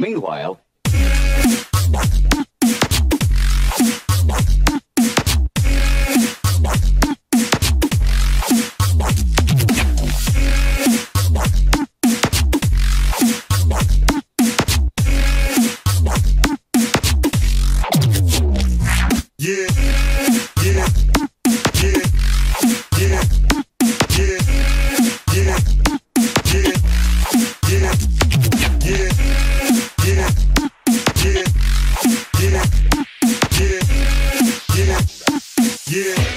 Meanwhile, Yeah. Yeah.